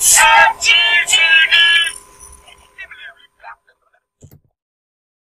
Yeah.